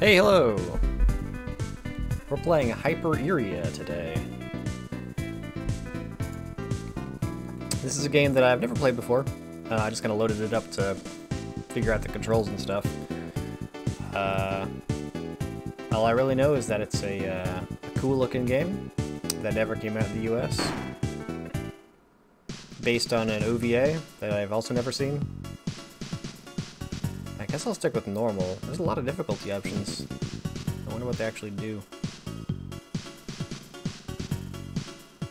Hey, hello! We're playing Hyper Iria today. This is a game that I've never played before. Uh, I just kind of loaded it up to figure out the controls and stuff. Uh, all I really know is that it's a, uh, a cool-looking game that never came out in the US. Based on an OVA that I've also never seen. Guess I'll stick with normal. There's a lot of difficulty options. I wonder what they actually do.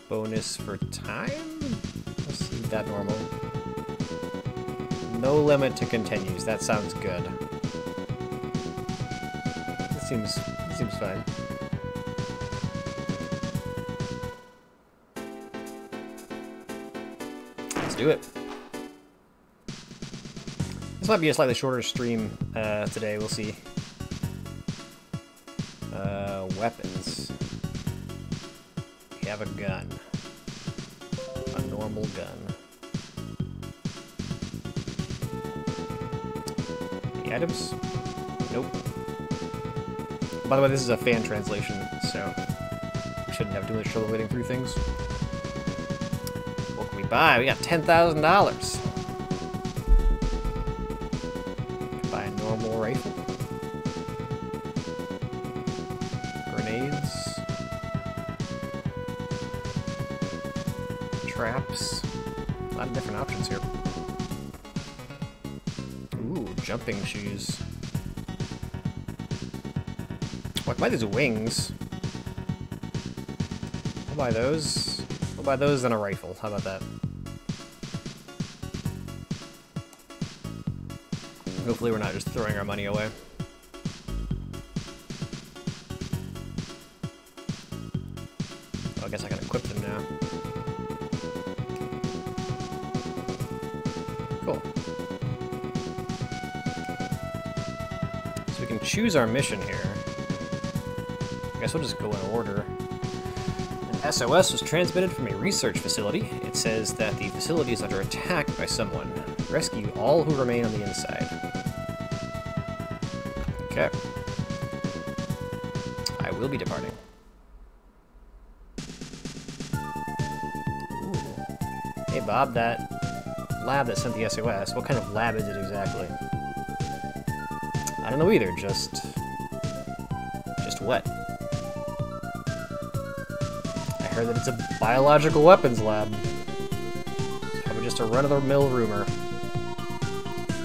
Bonus for time? Let's leave that normal. No limit to continues. That sounds good. That seems seems fine. Let's do it. This might be a slightly shorter stream uh, today, we'll see. Uh, weapons. We have a gun. A normal gun. Any items? Nope. By the way, this is a fan translation, so shouldn't have too much trouble getting through things. What can we buy? We got $10,000! Traps. A lot of different options here. Ooh, jumping shoes. What buy these wings? I'll buy those. I'll buy those and a rifle. How about that? Hopefully we're not just throwing our money away. Choose our mission here. I guess we'll just go in order. An SOS was transmitted from a research facility. It says that the facility is under attack by someone. Rescue all who remain on the inside. Okay. I will be departing. Ooh. Hey Bob, that lab that sent the SOS, what kind of lab is it exactly? Know either, just... Just what? I heard that it's a biological weapons lab. It's probably just a run-of-the-mill rumor.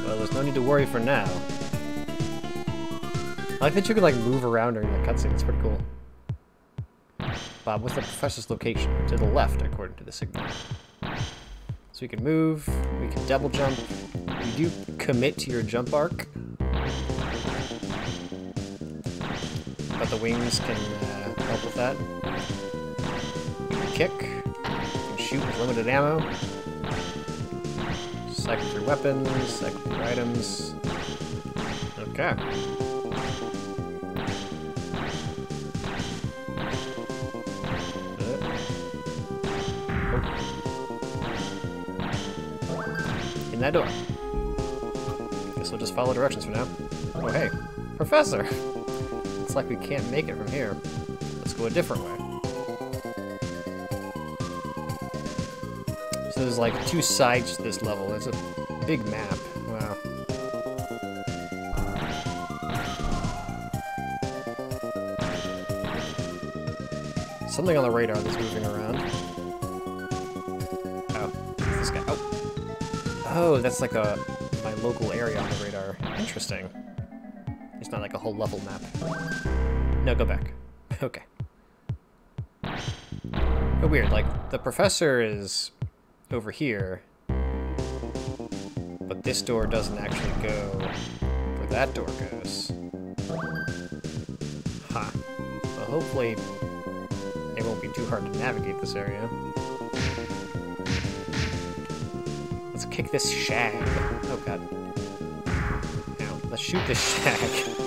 Well, there's no need to worry for now. I like that you can like move around during the cutscene. It's pretty cool. Bob, what's the professor's location? To the left, according to the signal. So we can move, we can double jump. You do commit to your jump arc. Wings can uh, help with that. Kick. Shoot with limited ammo. Cycle through weapons, cycle through items. Okay. In that door. Guess we'll just follow directions for now. Oh hey, Professor! Looks like we can't make it from here. Let's go a different way. So there's like two sides to this level. It's a big map. Wow. Something on the radar that's moving around. Oh, this guy. Oh. Oh, that's like a my local area on the radar. Interesting. It's not like a whole level map. No, go back. Okay. But weird, like, the professor is over here, but this door doesn't actually go where that door goes. Huh. Well, hopefully it won't be too hard to navigate this area. Let's kick this shag. Oh god. Now, let's shoot this shag.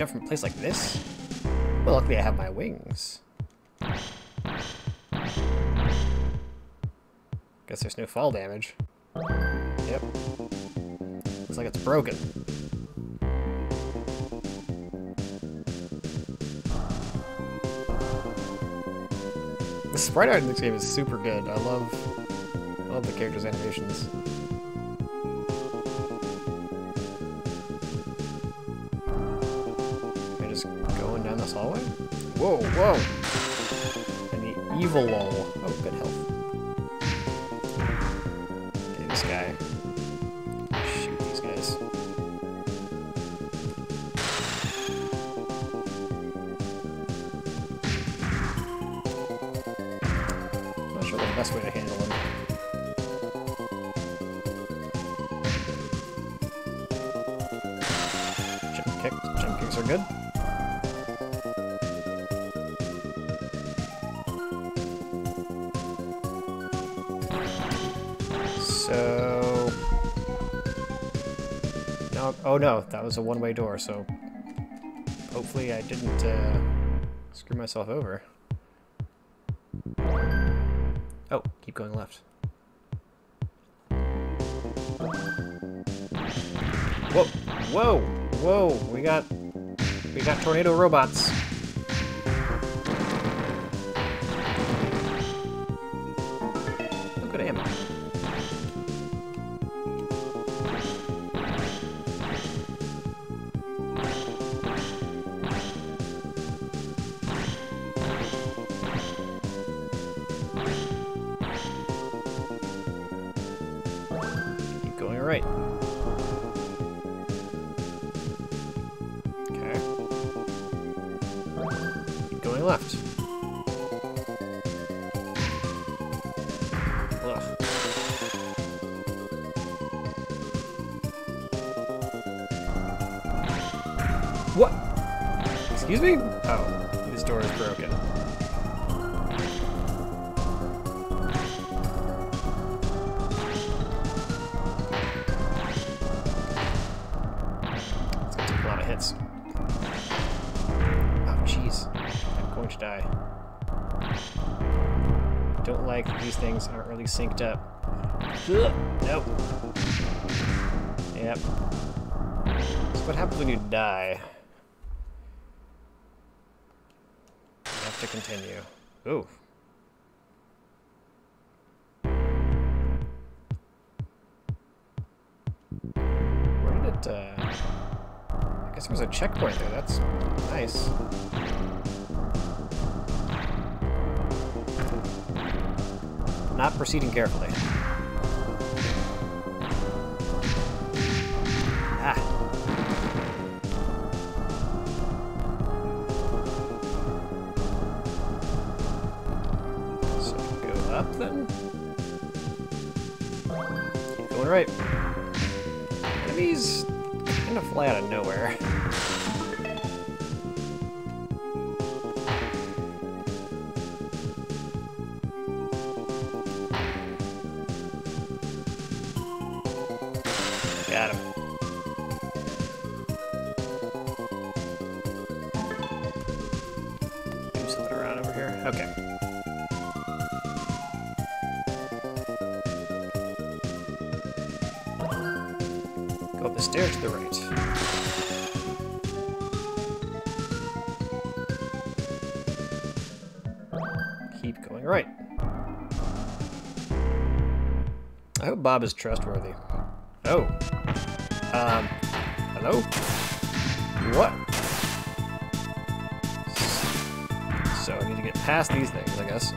Jump from a place like this? Well, luckily I have my wings. Guess there's no fall damage. Yep. Looks like it's broken. The sprite art in this game is super good. I love, I love the characters' animations. Evil wall. Oh no, that was a one-way door, so... Hopefully I didn't, uh, screw myself over. Oh, keep going left. Whoa, whoa, whoa, we got, we got tornado robots. Oh, this door is broken. It's gonna take a lot of hits. Oh, jeez. I'm going to die. Don't like these things aren't really synced up. Nope. Yep. What happens when you die? You have to continue. Ooh. Where did it, uh... I guess there was a checkpoint there. That's nice. Not proceeding carefully. Ah. Right. Enemies kind of fly out of nowhere. Hope Bob is trustworthy. Oh. Um, hello? What? So I need to get past these things, I guess.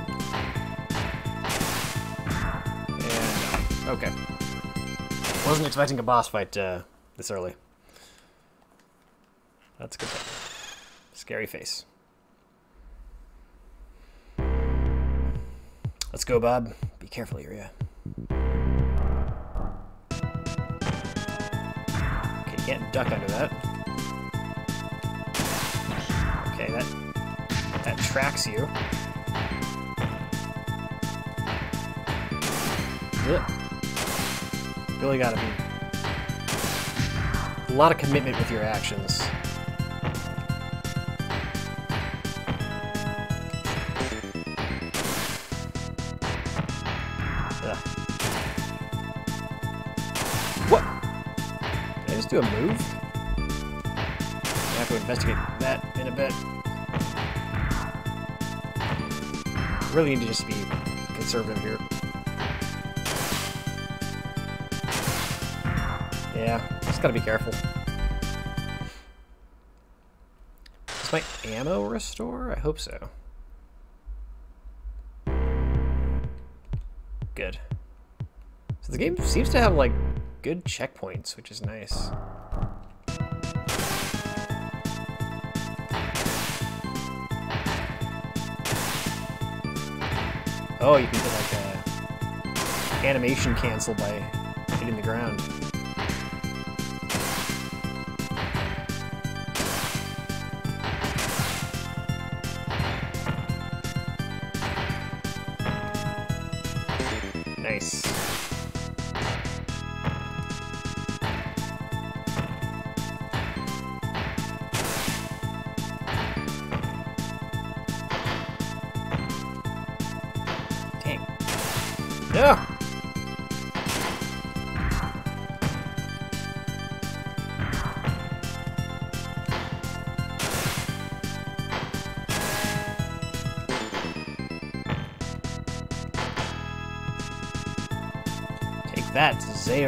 And, okay. Wasn't expecting a boss fight uh, this early. That's a good. Scary face. Let's go, Bob. Be careful here, Can't duck under that. Okay, that, that tracks you. Ugh. Really gotta be... A lot of commitment with your actions. Do a move? I have to investigate that in a bit. Really need to just be conservative here. Yeah, just gotta be careful. Is my ammo restore? I hope so. Good. So the game seems to have, like, good checkpoints, which is nice. Oh, you can get, like, a animation cancel by hitting the ground.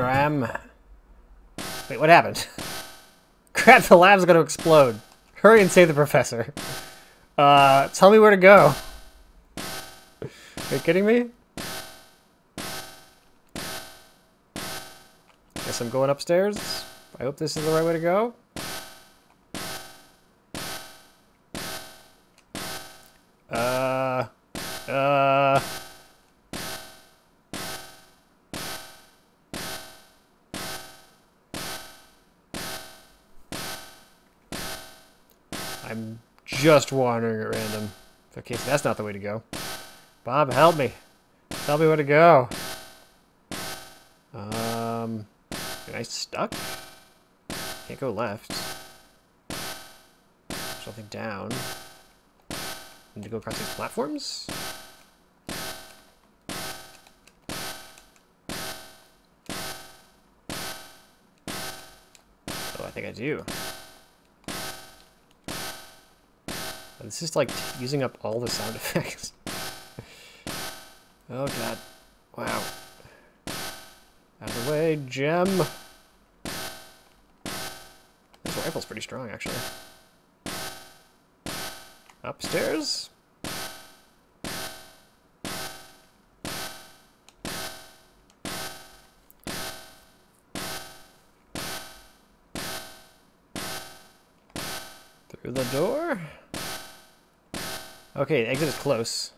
Zeiram. Wait, what happened? Crap, the lab's gonna explode. Hurry and save the professor. Uh, tell me where to go. Are you kidding me? Guess I'm going upstairs. I hope this is the right way to go. Just wandering at random. Okay, so that's not the way to go. Bob, help me. Tell me where to go. Um, am I stuck? Can't go left. There's nothing down. Need to go across these platforms? Oh, I think I do. This is like using up all the sound effects. oh god. Wow. Out of the way, gem. This rifle's pretty strong, actually. Upstairs? Okay, the exit is close.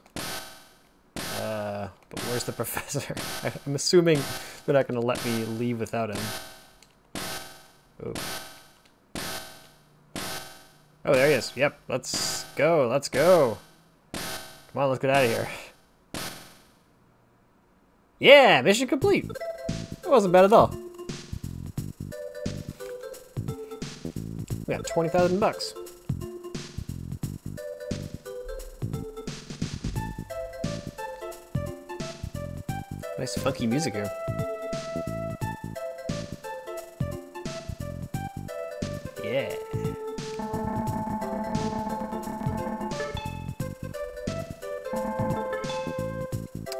Uh, but where's the professor? I'm assuming they're not going to let me leave without him. Oh. Oh, there he is. Yep, let's go, let's go. Come on, let's get out of here. Yeah, mission complete. It wasn't bad at all. We got 20,000 bucks. Nice funky music here. Yeah.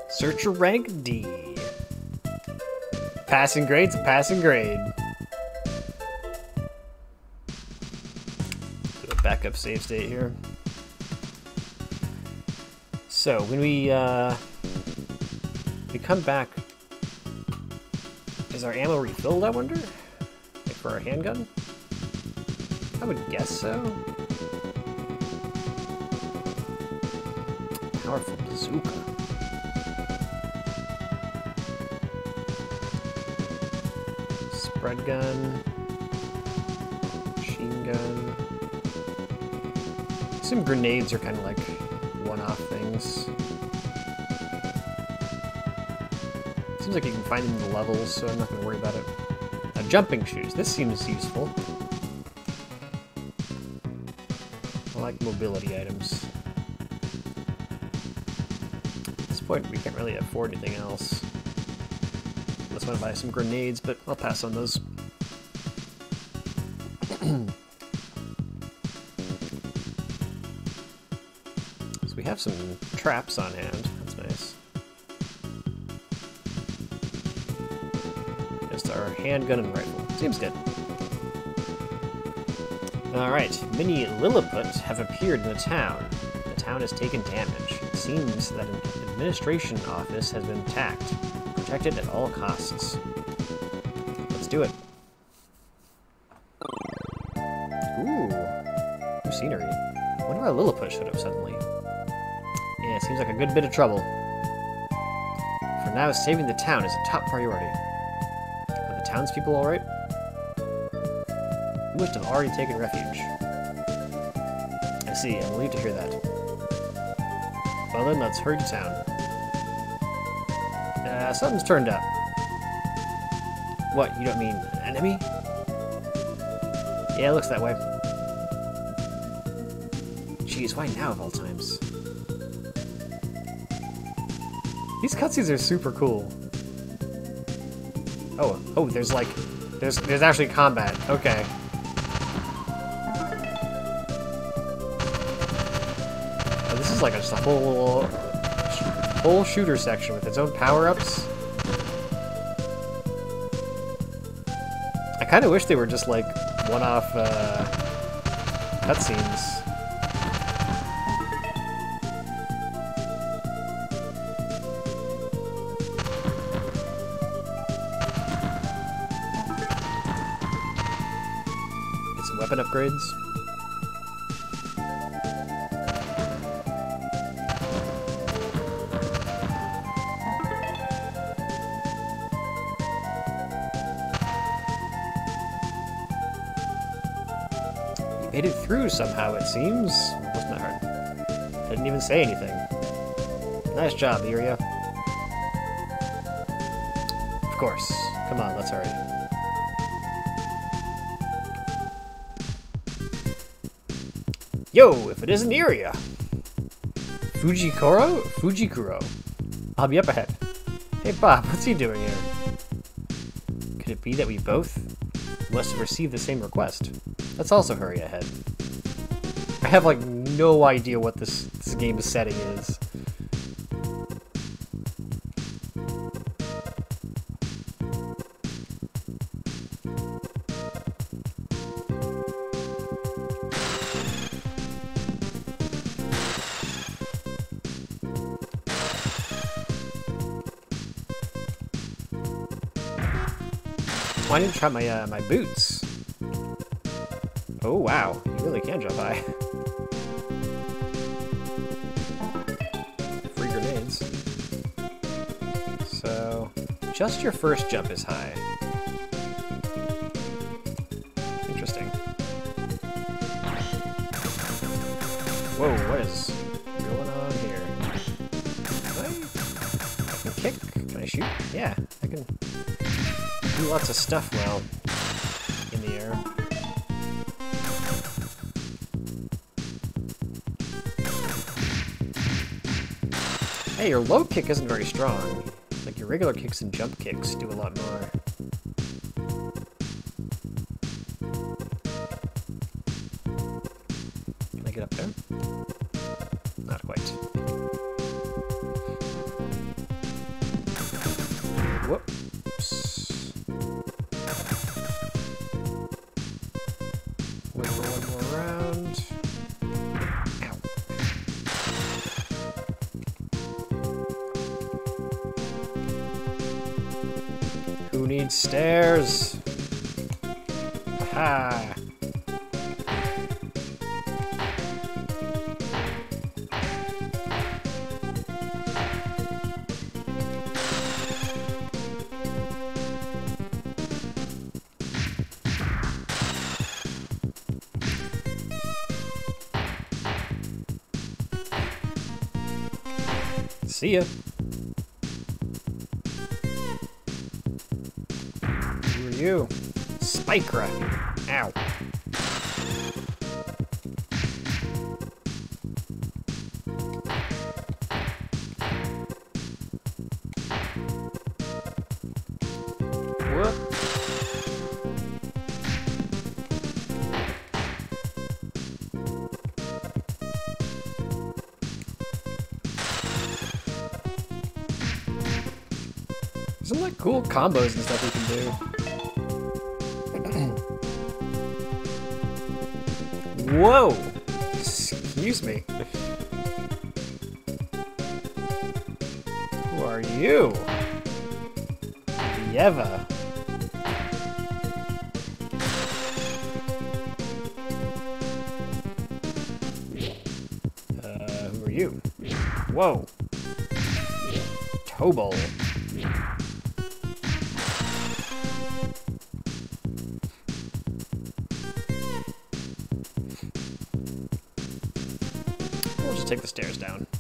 Search rank D. Passing grade's a passing grade. Do a backup save state here. So when we uh, come back, is our ammo refilled? I wonder, like for our handgun. I would guess so. Powerful bazooka. Spread gun. Machine gun. Some grenades are kind of like Seems like you can find them in the levels, so I'm not going to worry about it. Now, jumping shoes. This seems useful. I like mobility items. At this point, we can't really afford anything else. Let's want to buy some grenades, but I'll pass on those. so we have some traps on hand. Handgun and rifle. Seems good. Alright, many Lilliput have appeared in the town. The town has taken damage. It seems that an administration office has been attacked. Protected at all costs. Let's do it. Ooh. New scenery. I wonder why Lilliput showed up suddenly. Yeah, it seems like a good bit of trouble. For now, saving the town is a top priority. Townspeople alright? You must have already taken refuge. I see, I'm relieved to hear that. Well then, let's hurry to town. Uh, something's turned up. What, you don't mean an enemy? Yeah, it looks that way. Jeez, why now of all times? These cutscenes are super cool. Oh, there's like, there's there's actually combat. Okay. Oh, this is like just a whole whole shooter section with its own power-ups. I kind of wish they were just like one-off uh, cutscenes. Weapon upgrades. You made it through somehow, it seems. Wasn't that hard? Didn't even say anything. Nice job, Iria. Of course. Come on, let's hurry. Yo, if it isn't Iria! Fujikuro? Fujikuro. I'll be up ahead. Hey Bob, what's he doing here? Could it be that we both must have received the same request? Let's also hurry ahead. I have like no idea what this, this game's setting is. I didn't try my uh, my boots. Oh wow, you really can jump high. Free grenades. So, just your first jump is high. Lots of stuff while in the air. Hey, your low kick isn't very strong. Like your regular kicks and jump kicks do a lot more. See ya. Who are you? Spikra. Combos and stuff we can do. Whoa! Excuse me. Who are you? Yeva. Uh, who are you? Whoa. Tobal.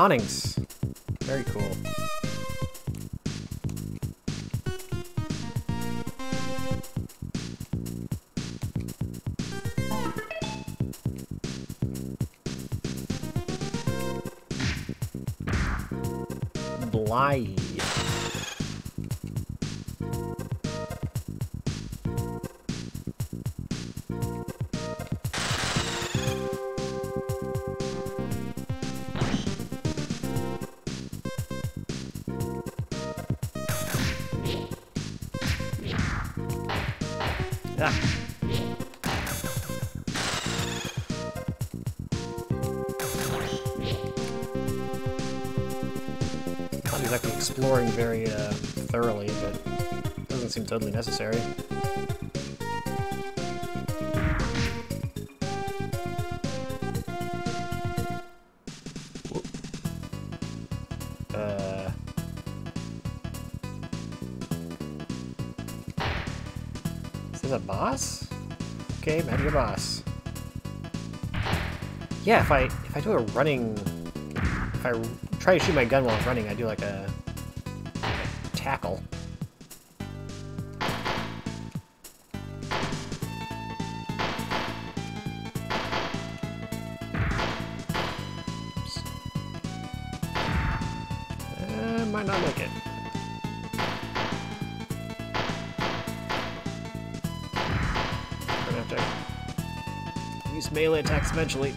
awnings. Exactly exploring very uh, thoroughly, but doesn't seem totally necessary. Uh. Is this a boss? Okay, maybe a boss. Yeah, if I if I do a running, if I try to shoot my gun while I'm running, I do like a, a tackle. Uh, might not make it. Gonna have to use melee attacks eventually.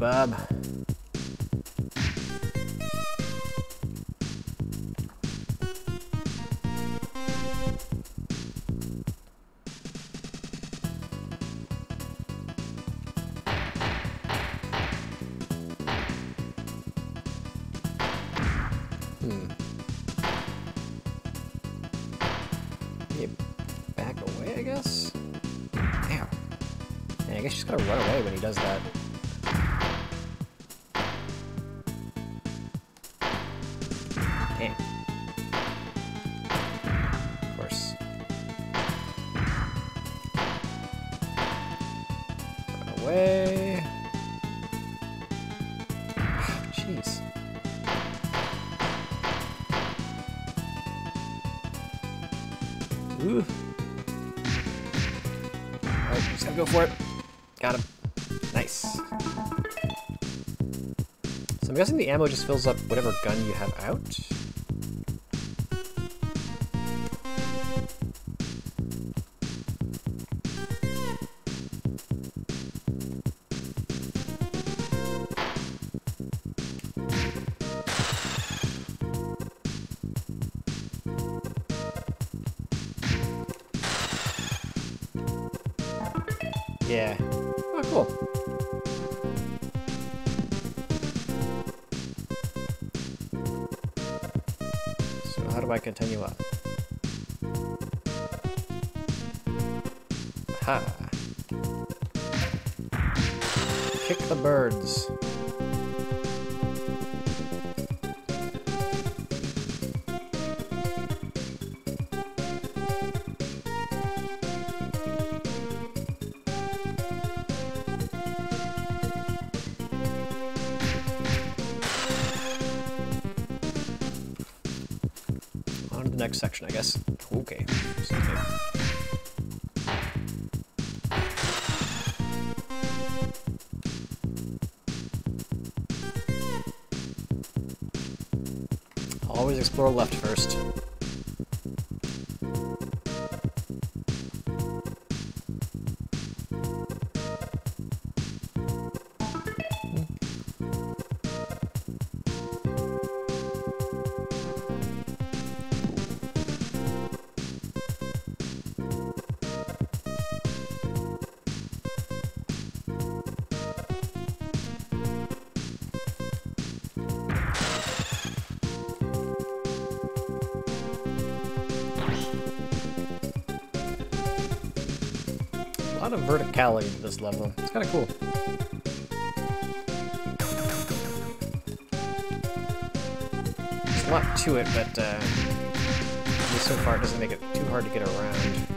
Let's The ammo just fills up whatever gun you have out? Next section, I guess. Okay. Always explore left first. Verticality to this level. It's kind of cool. There's a lot to it, but uh, so far it doesn't make it too hard to get around.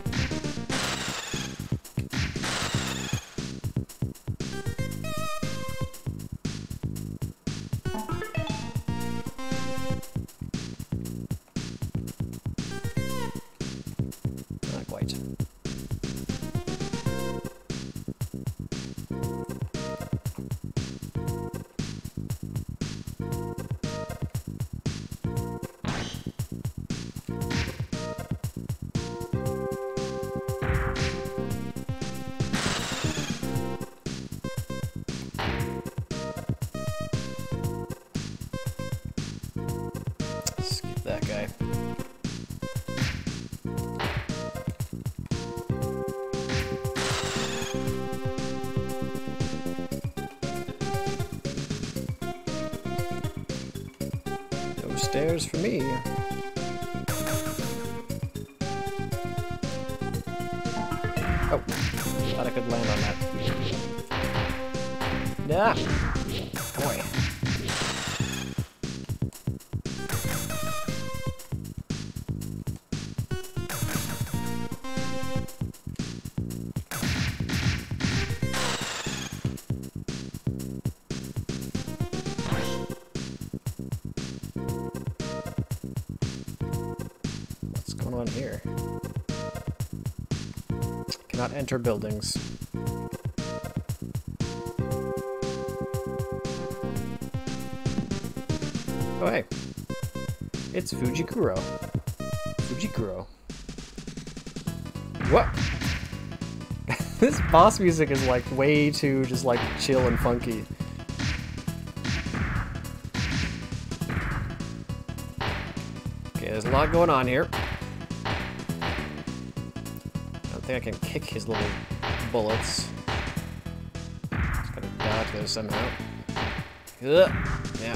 For me. Enter buildings. Oh hey. It's Fujikuro. Fujikuro. What? this boss music is like way too just like chill and funky. Okay, there's a lot going on here. Think I can kick his little bullets. Just gotta dodge those somehow. Ugh. Yeah.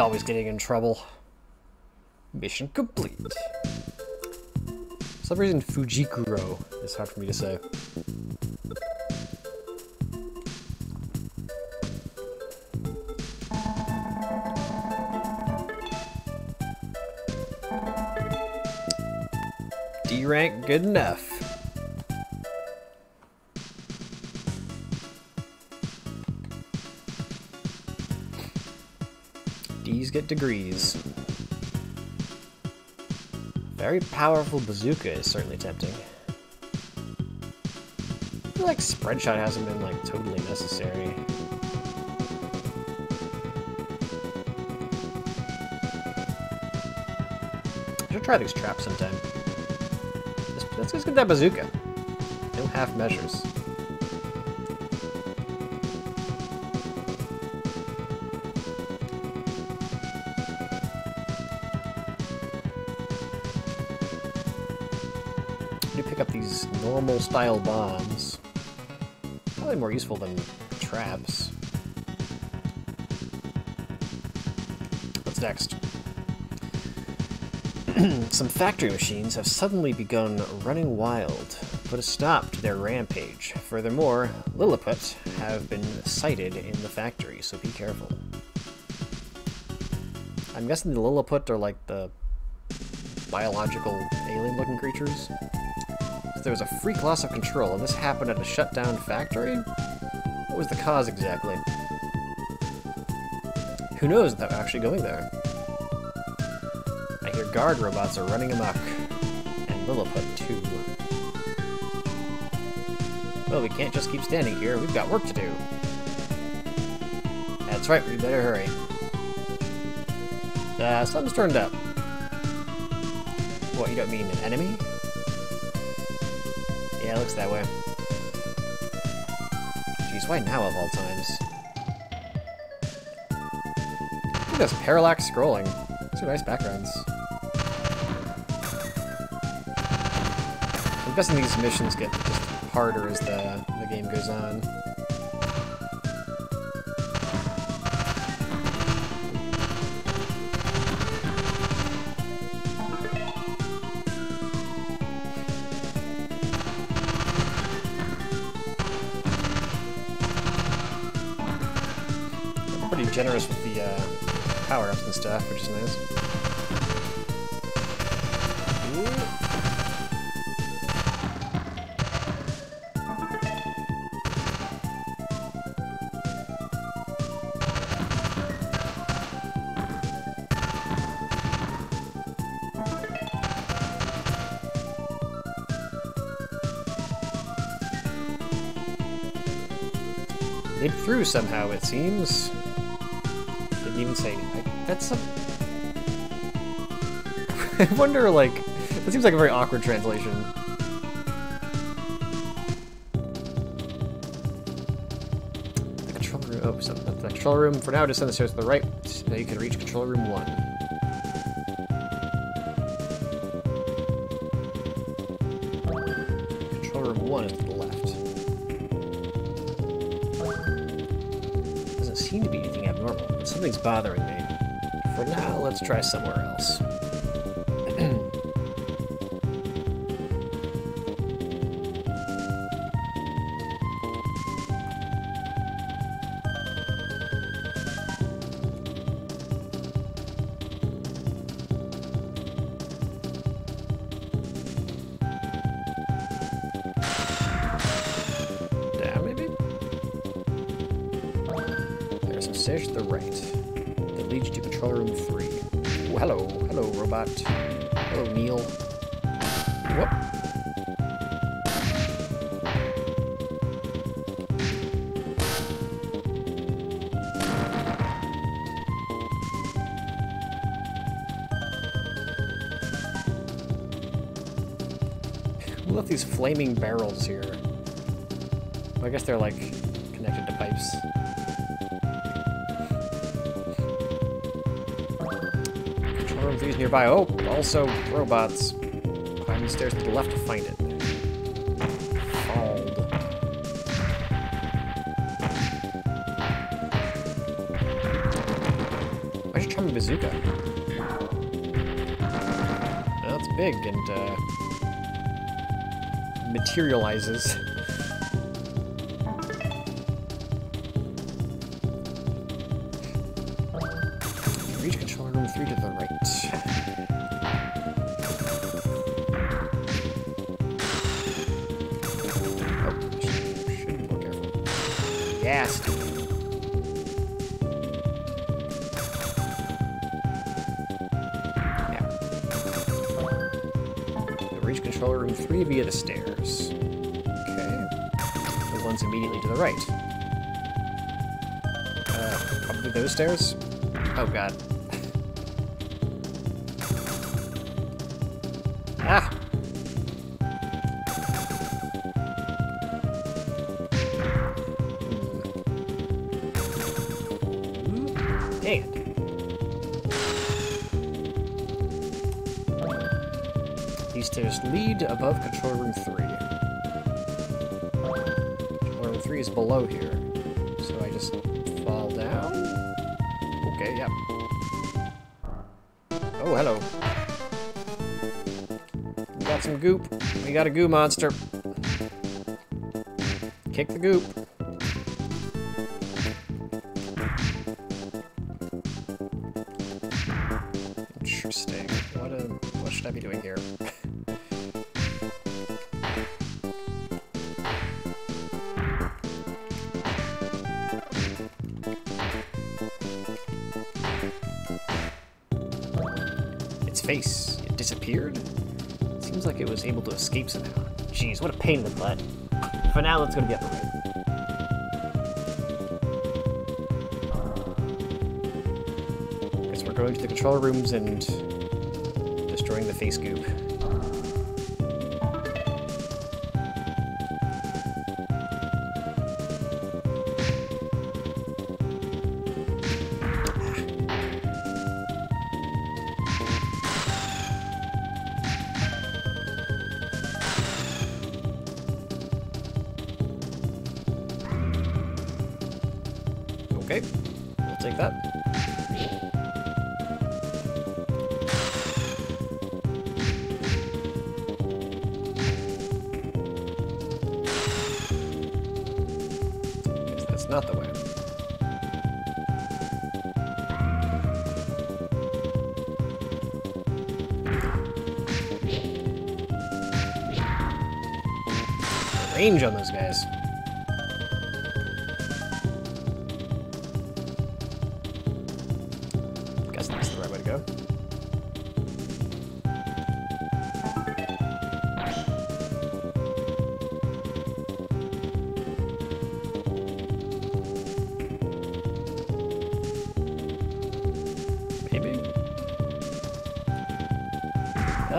Always getting in trouble. Mission complete. For some reason, Fujikuro is hard for me to say. D rank good enough. Degrees. Very powerful bazooka is certainly tempting. I feel like spreadshot hasn't been like totally necessary. I should try these traps sometime. Let's, let's get that bazooka. No half measures. Normal style bombs. Probably more useful than traps. What's next? Some factory machines have suddenly begun running wild, put a stop to their rampage. Furthermore, Lilliput have been sighted in the factory, so be careful. I'm guessing the Lilliput are like the biological alien-looking creatures. There was a freak loss of control, and this happened at a shut-down factory? What was the cause exactly? Who knows without actually going there? I hear guard robots are running amok. And Lilliput, too. Well, we can't just keep standing here. We've got work to do. That's right, we better hurry. Uh, something's turned up. What, you don't mean an enemy? Yeah, it looks that way. Jeez, why now of all times? Look at this parallax scrolling. These are nice backgrounds. I'm guessing these missions get just harder as the, the game goes on. Stuff, which is nice. Made through somehow, it seems. That's. I wonder, like, that seems like a very awkward translation. The control room. Oh, so the control room. For now, descend the stairs to the right. Now you can reach control room one. Control room one is to the left. Doesn't seem to be anything abnormal, something's bothering me. Let's try somewhere else. flaming barrels here. Well, I guess they're like connected to pipes. Control room views nearby. Oh, also robots. Climb the stairs to the left to find it. Falled. I you try my bazooka. That's big and uh materializes. stairs? Oh god. got a goo monster. Kick the goop. pain in the butt. For now, let's go to the upper room. Guess we're going to the control rooms and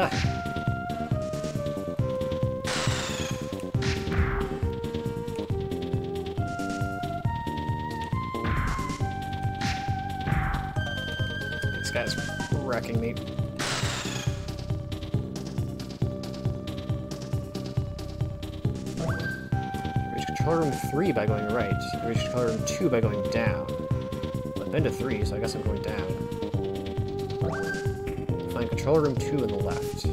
this guy's wrecking me. Reach control room 3 by going right. Reach control room 2 by going down. I've been to 3, so I guess I'm going down. Control room 2 on the left.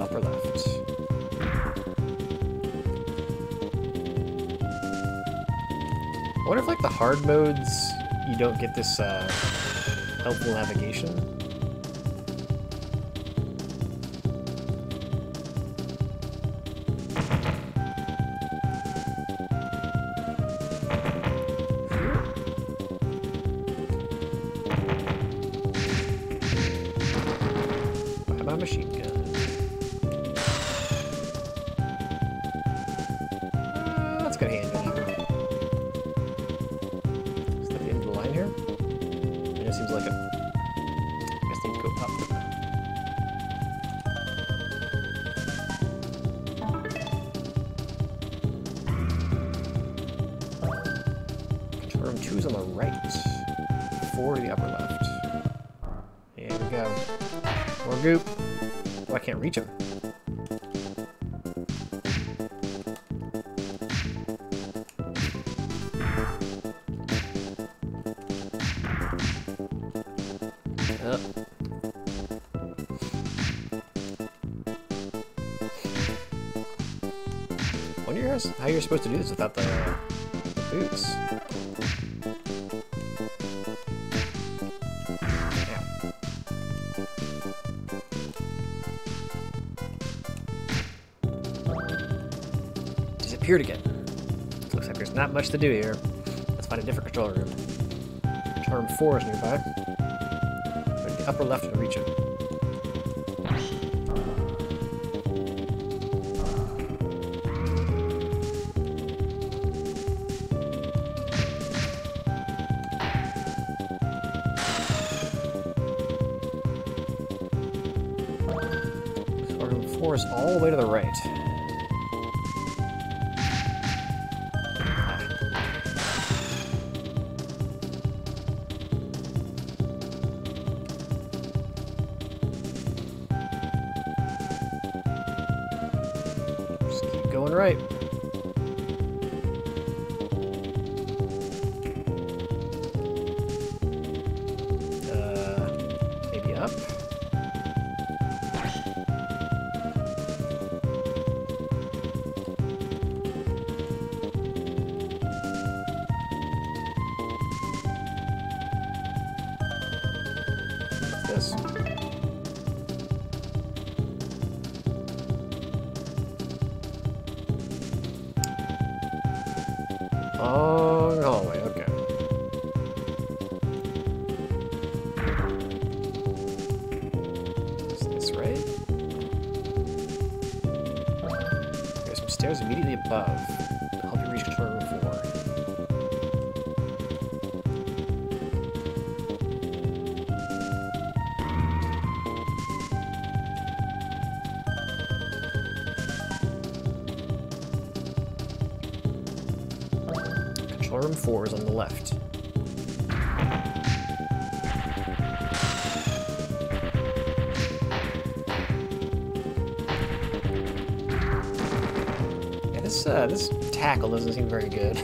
Upper left. I wonder if, like, the hard modes, you don't get this, uh, helpful navigation. Supposed to do this without the, the boots. Disappeared again. Looks like there's not much to do here. Let's find a different control room. Room 4 is nearby. The upper left of the it. Right. Just keep going right. on the left. Yeah, this, uh, this tackle doesn't seem very good.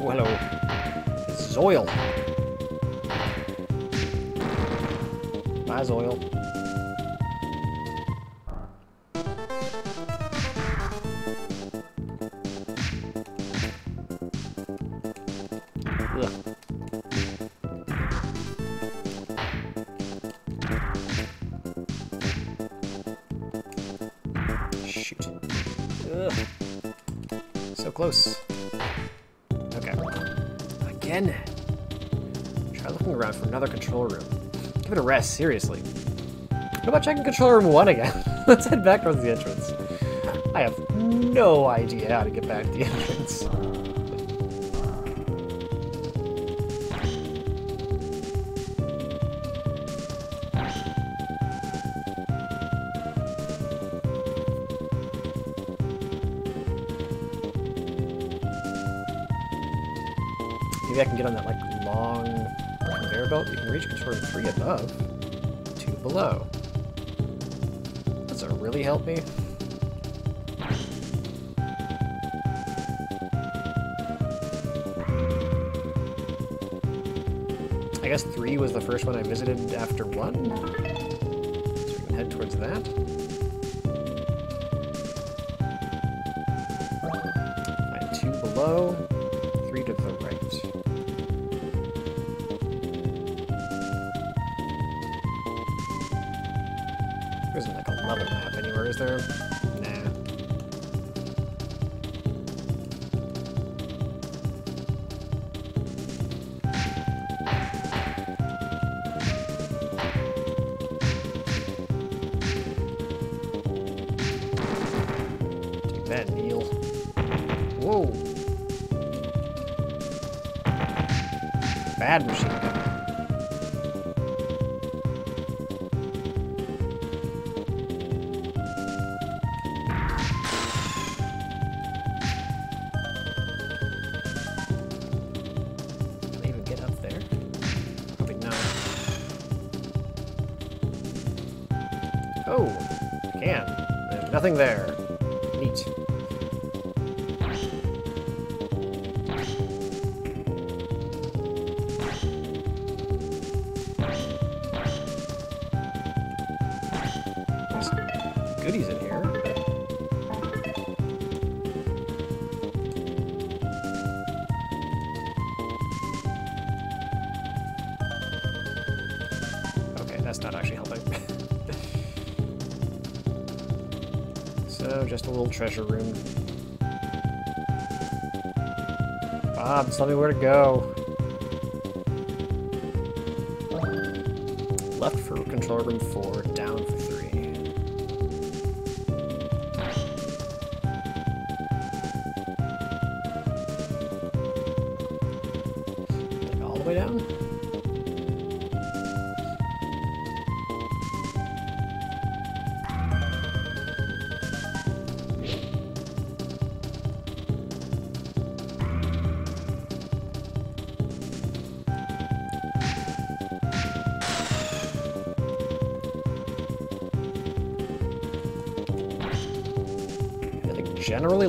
Ooh, hello. It's oil. My oil. Close. Okay. Again. Try looking around for another control room. Give it a rest, seriously. What about checking control room one again? Let's head back towards the entrance. I have no idea how to get back to the entrance. world, you can reach Contorted 3 above, 2 below. Does that really help me? I guess 3 was the first one I visited after 1? There isn't like a level map anywhere, is there? Nah. Take that, Neil. Whoa. Bad machine nothing there. Treasure room. Bob, tell me where to go. Left for control room 4,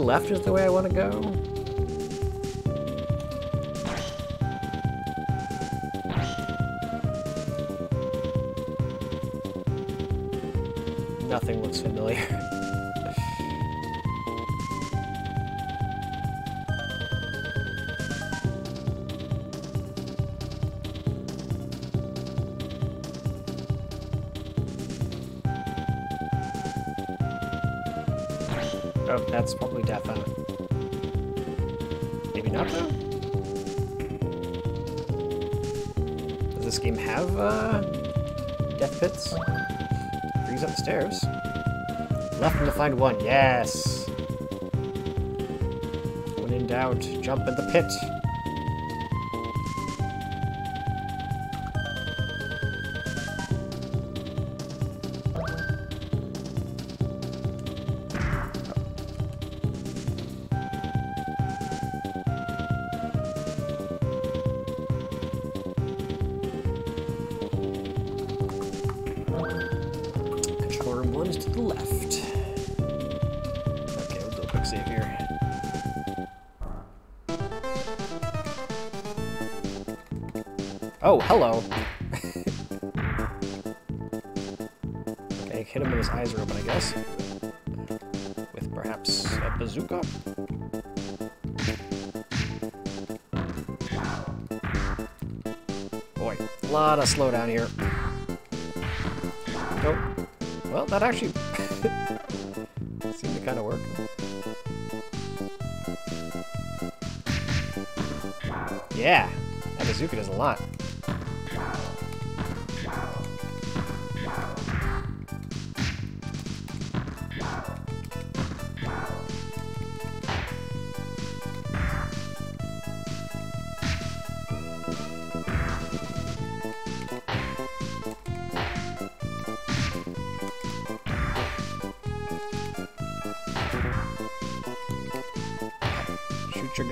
left is the way I want to go. Stairs. Left to find one, yes! When in doubt, jump in the pit. Oh, hello. okay, hit him when his eyes are open, I guess. With perhaps a bazooka? Boy, a lot of slowdown here. Nope. Well, that actually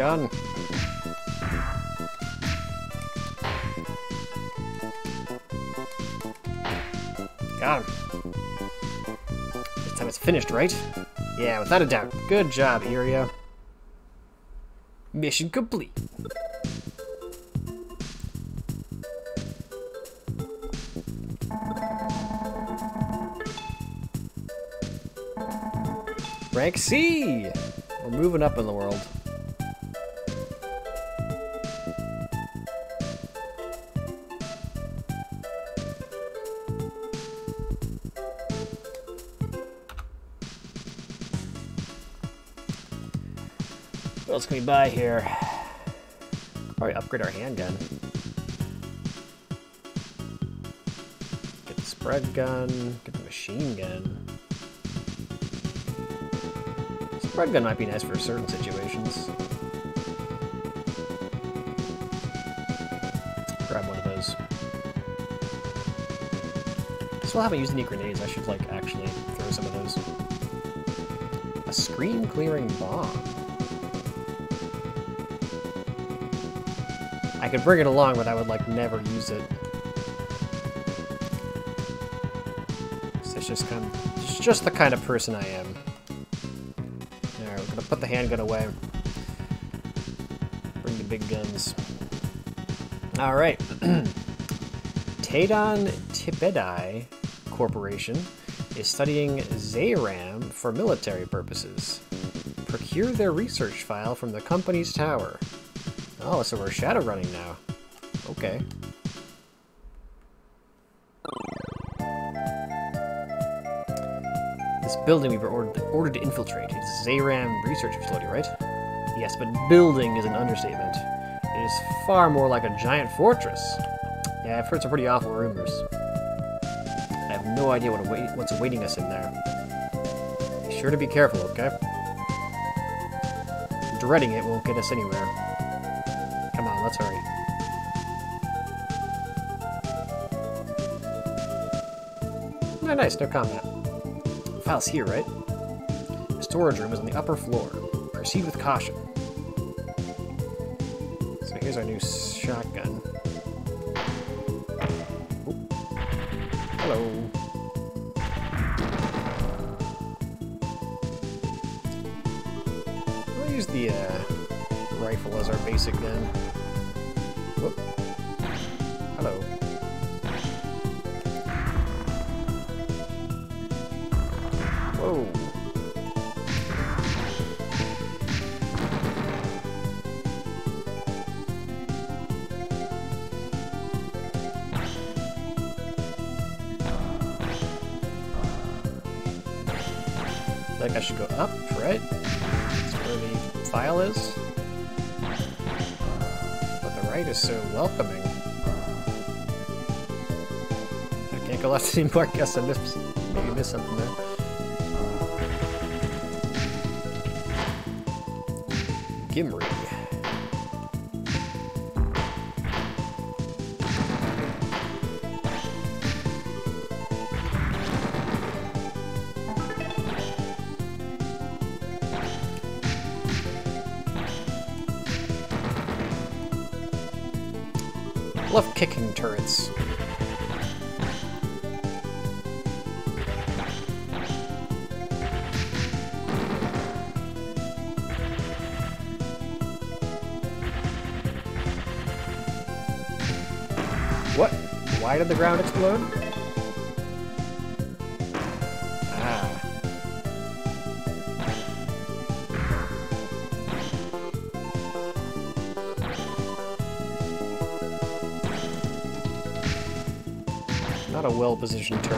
gun. Got him. This time it's finished, right? Yeah, without a doubt. Good job, Iria. Mission complete. Rank C! We're moving up in the world. We buy here? Probably upgrade our handgun. Get the spread gun, get the machine gun. Spread gun might be nice for certain situations. Grab one of those. Still haven't used any grenades. I should, like, actually throw some of those. A screen clearing bomb. I could bring it along, but I would, like, never use it. It's just kind of, it's just the kind of person I am. Alright, we're gonna put the handgun away. Bring the big guns. Alright. Tadon Tibedi Corporation is studying Zeiram for military purposes. Procure their research file from the company's tower. Oh, so we're shadow running now. Okay. This building we were ordered, ordered to infiltrate. It's Zeiram Research Facility, right? Yes, but building is an understatement. It is far more like a giant fortress. Yeah, I've heard some pretty awful rumors. I have no idea what await what's awaiting us in there. Be sure to be careful, okay? Dreading it won't get us anywhere. Nice, no combat. File's here, right? The storage room is on the upper floor. Proceed with caution. So here's our new shotgun. Oop. Hello. We'll use the uh, rifle as our basic then. Guess I missed, maybe missed something there. Gimri. Did the ground explode? Not a well-positioned turret.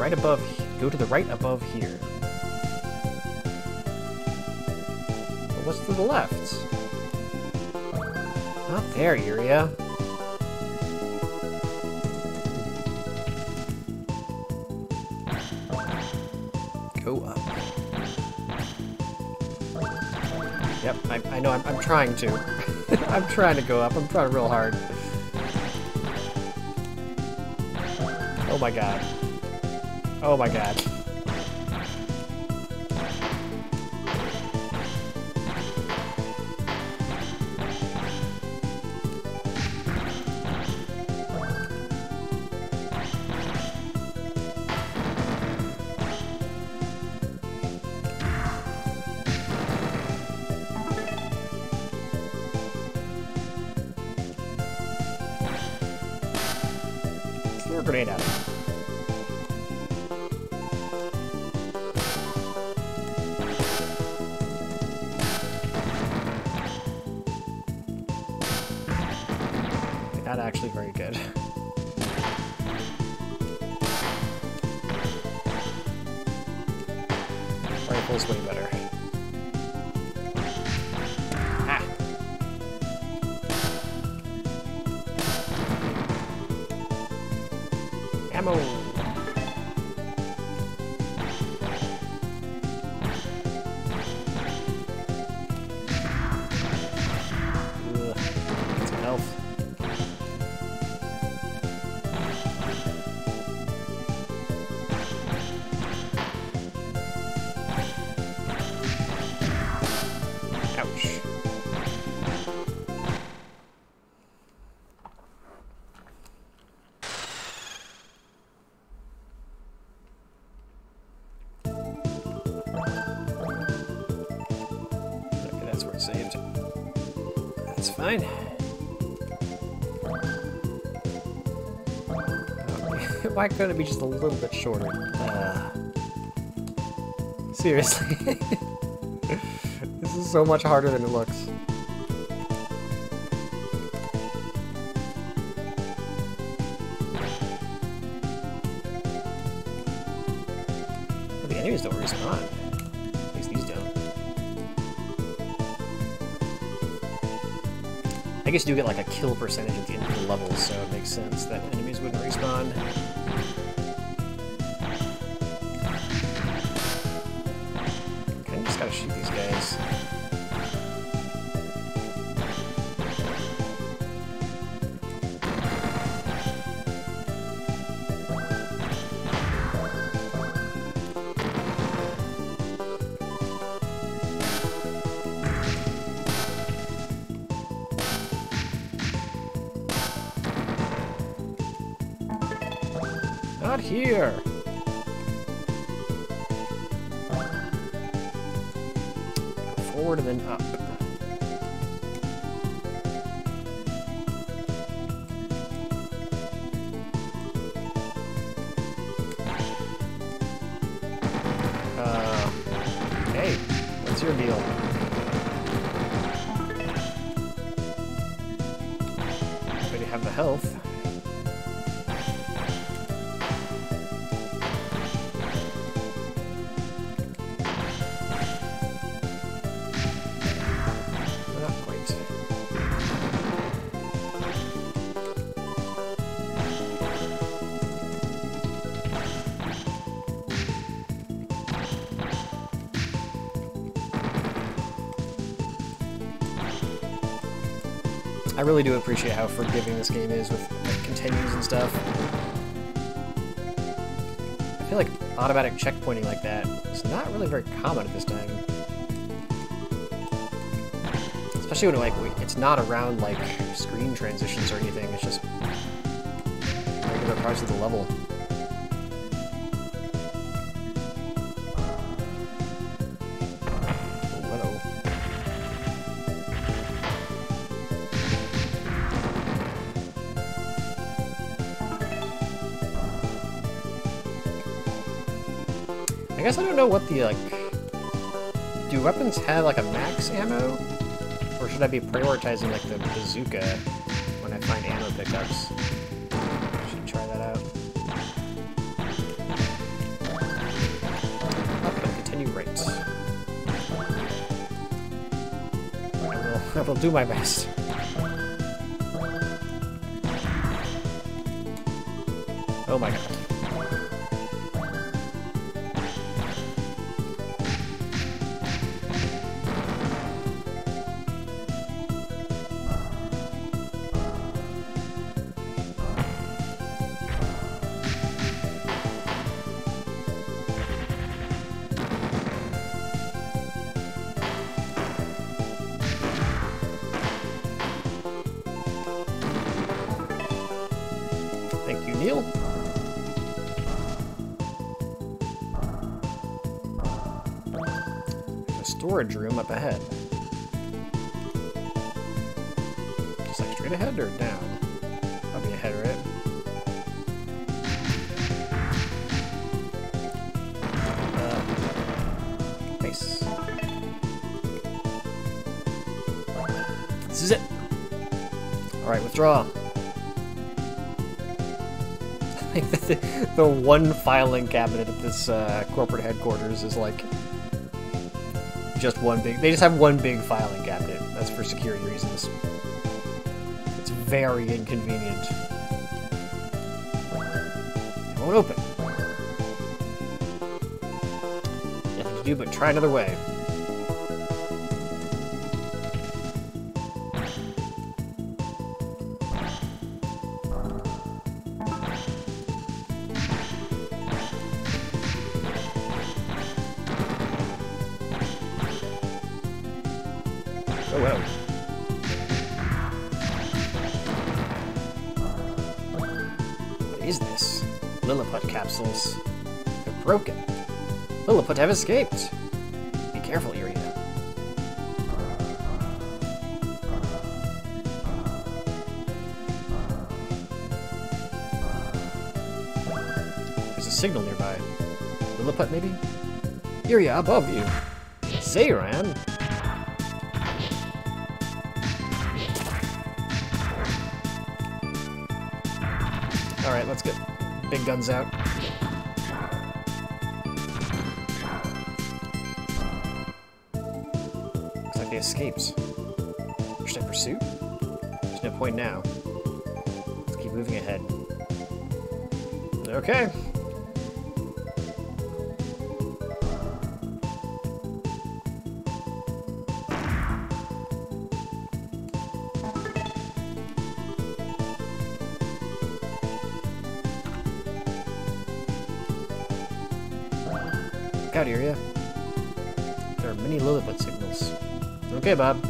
Right above, go to the right above here. But what's to the left? Not there, Iria. Go up. Yep, I, I know, I'm, I'm trying to. I'm trying to go up, I'm trying real hard. Oh my god. Oh my god. Why couldn't it be just a little bit shorter? Uh, seriously. this is so much harder than it looks. The enemies don't respawn. At least these don't. I guess you do get like a kill percentage at the end of the level, so it makes sense that enemies wouldn't respawn. Here! Really do appreciate how forgiving this game is with like, continues and stuff. I feel like automatic checkpointing like that is not really very common at this time. Especially when like it's not around like screen transitions or anything. It's just regular parts of the level. Guess I don't know what the like. Do weapons have like a max ammo? Or should I be prioritizing like the bazooka when I find ammo pickups? I should try that out. Up and continue right. I will, I will do my best. This is it. All right, withdraw. the, the one filing cabinet at this uh, corporate headquarters is like just one big. They just have one big filing cabinet. That's for security reasons. It's very inconvenient. It won't open. Nothing to do but try another way. have escaped. Be careful, Irina. There's a signal nearby. Lilliput, maybe? Iria, above you. Zeiram? Alright, let's get big guns out. Looks Okay, Bob.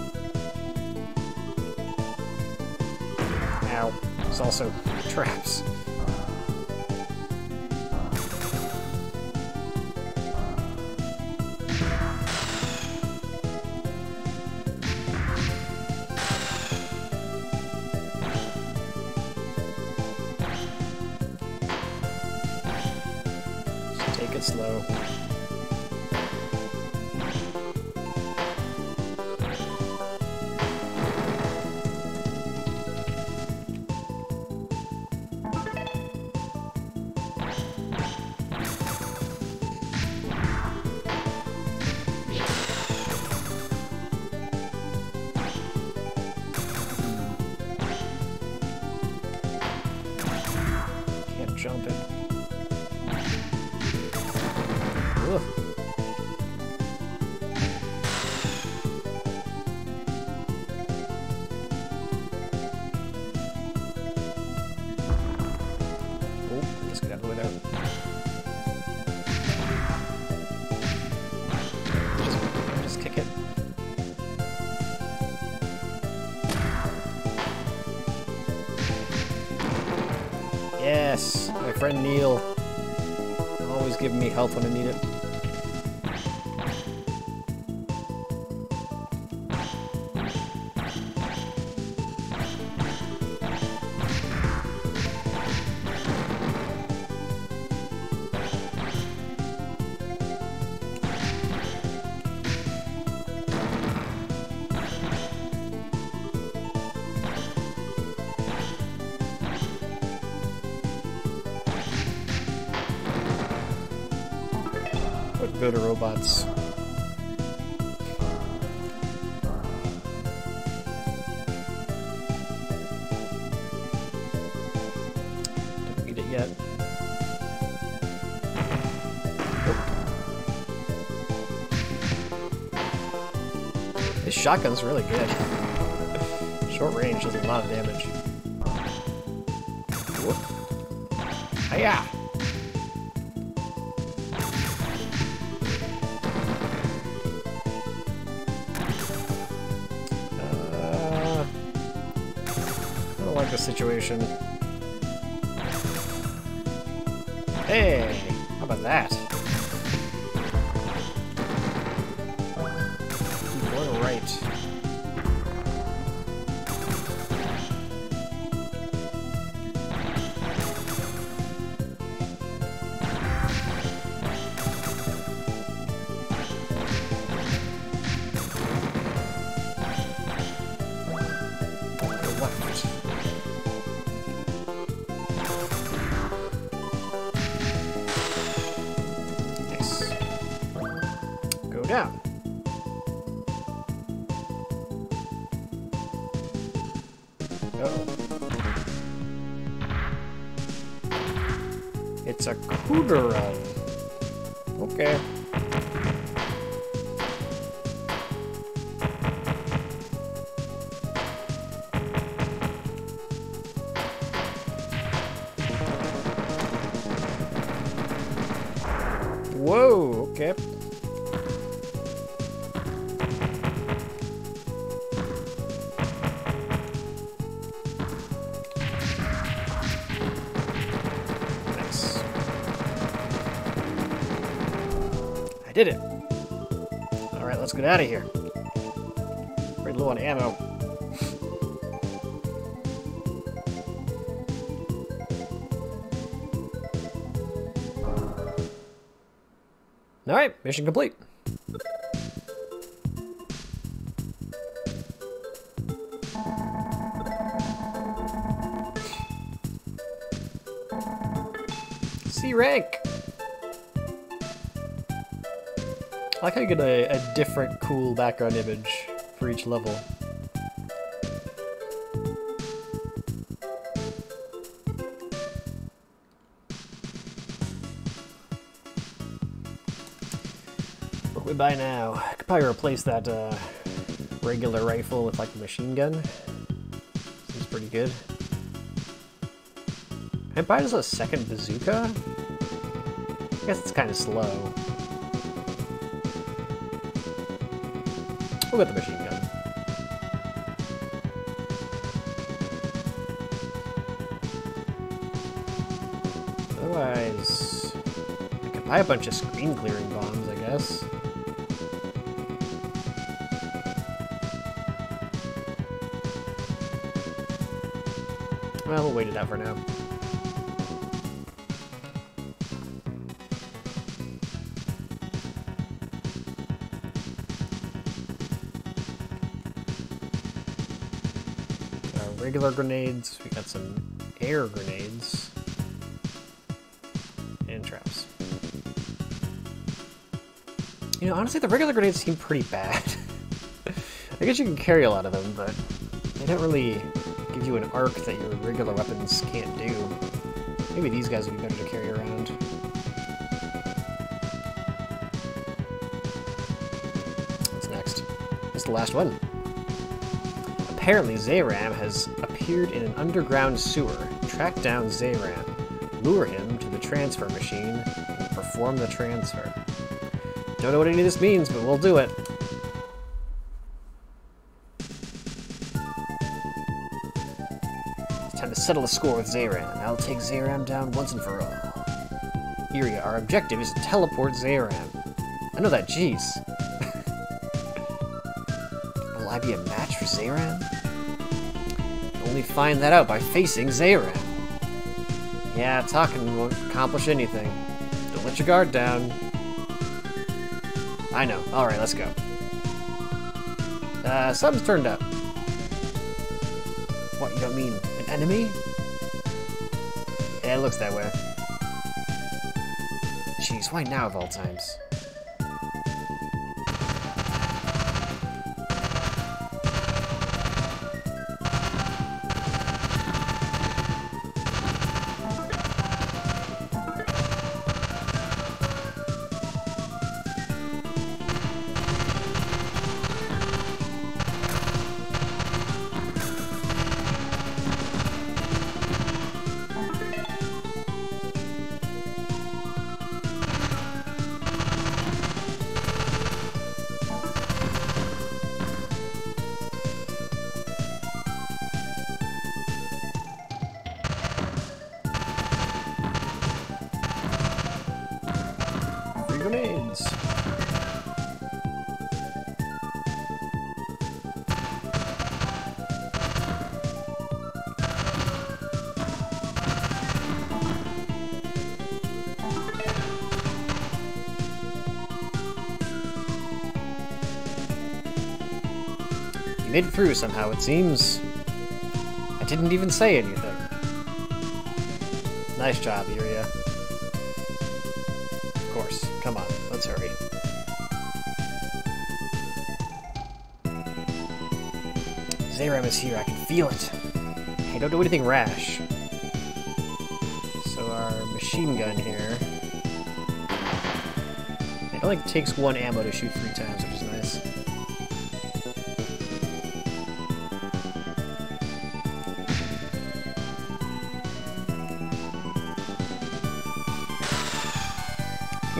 Friend Neil. Always giving me help when I need it. Robots. Don't beat it yet. This shotgun's really good. Short range does a lot of damage. Whoop. Hiya! Situation. Hey, how about that? Get out of here. Pretty low on ammo. Alright, mission complete. C rank! I like how you get a, a different cool background image for each level. What we buy now? I could probably replace that uh, regular rifle with like a machine gun. Seems pretty good. Can I buy just a second bazooka? I guess it's kind of slow. We'll get the machine gun. Otherwise, I could buy a bunch of screen clearing bombs, I guess. Well, we'll wait it out for now. Regular grenades, we got some air grenades, and traps. You know, honestly, the regular grenades seem pretty bad. I guess you can carry a lot of them, but they don't really give you an arc that your regular weapons can't do. Maybe these guys would be better to carry around. What's next? It's the last one. Apparently, Zeiram has appeared in an underground sewer. Track down Zeiram, lure him to the transfer machine, and perform the transfer. Don't know what any of this means, but we'll do it. It's time to settle the score with Zeiram. I'll take Zeiram down once and for all. Iria, our objective is to teleport Zeiram. I know that, jeez. Will I be a match for Zeiram? Only find that out by facing Zeiram. Yeah, talking won't accomplish anything. Don't let your guard down. I know. Alright, let's go. Uh, something's turned up. What, you don't mean an enemy? Yeah, it looks that way. Jeez, why now of all times? You made it through somehow, it seems. I didn't even say anything. Nice job, Iria. Of course. Come on, let's hurry. Zeiram is here, I can feel it. Hey, don't do anything rash. So our machine gun here. It only takes one ammo to shoot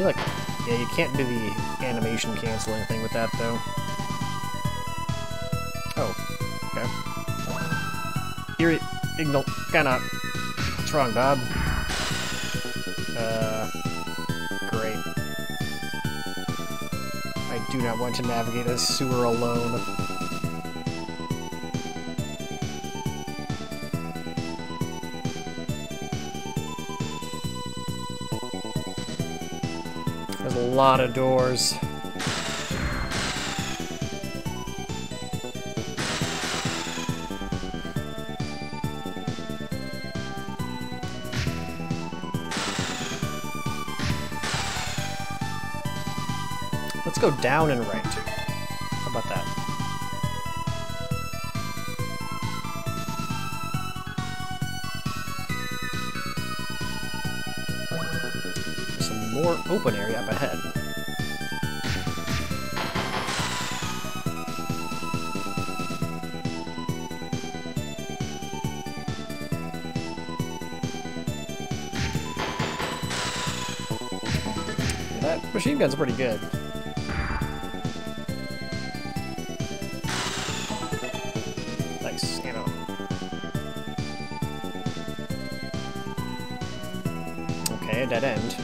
feel like, yeah, you can't do the animation canceling thing with that, though. Oh, okay. Here, Ignal, kinda. What's wrong, Bob? Uh, great. I do not want to navigate a sewer alone. Lot of doors. Let's go down and right. Machine gun's pretty good. Nice. Okay, dead end.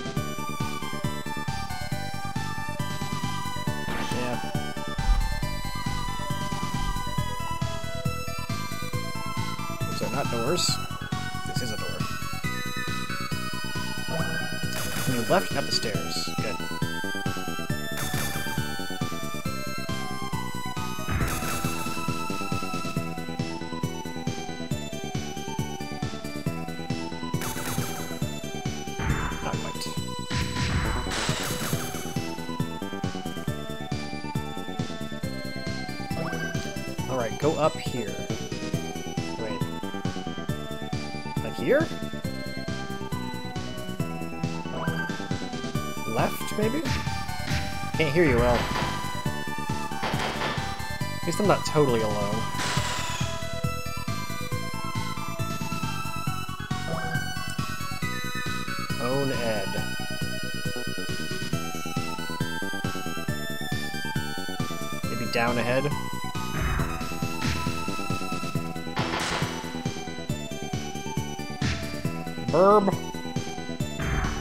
Yeah. These are not doors. This is a door. You left and up the stairs. Go up here. Wait. Like here? Left, maybe? Can't hear you well. At least I'm not totally alone. Own Ed. Maybe down ahead? Burb.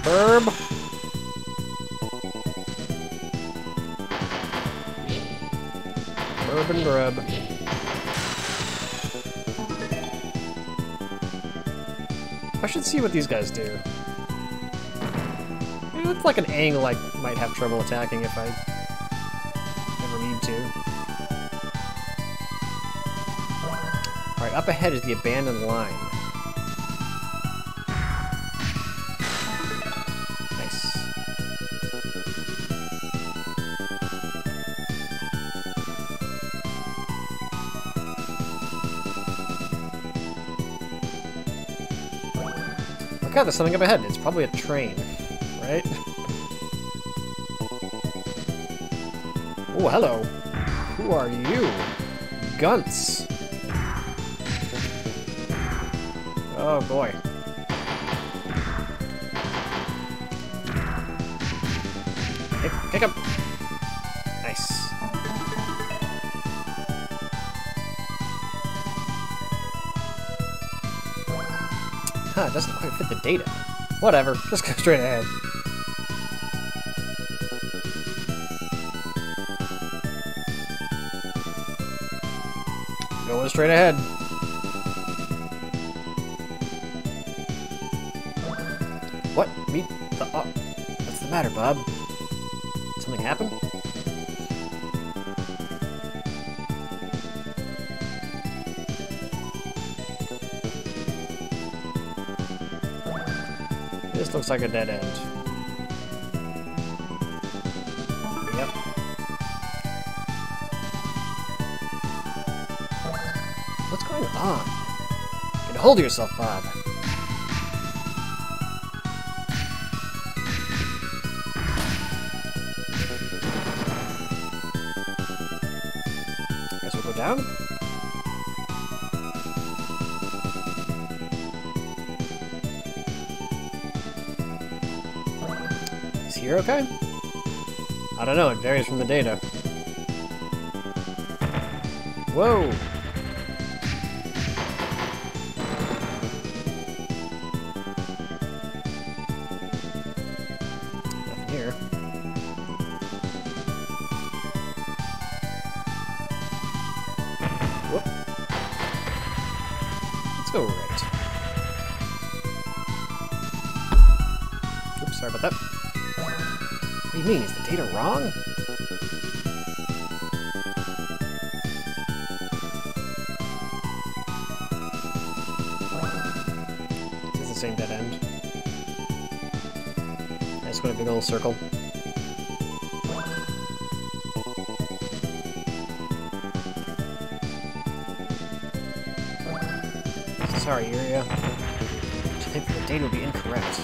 Burb. Burb and grub. I should see what these guys do. It looks like an angle I might have trouble attacking if I ever need to. Alright, up ahead is the abandoned line. Out, there's something up ahead. It's probably a train, right? Oh, hello. Who are you? Gunts. Oh boy. Fit the data. Whatever, just go straight ahead. Going straight ahead. What? Me? The, uh, what's the matter, Bob? Something happened? Looks like a dead end. Yep. What's going on? Get a hold of yourself, Bob. Guess we'll go down? Here okay? I don't know, it varies from the data. Whoa! Circle. Sorry, area. Uh, I think the data would be incorrect.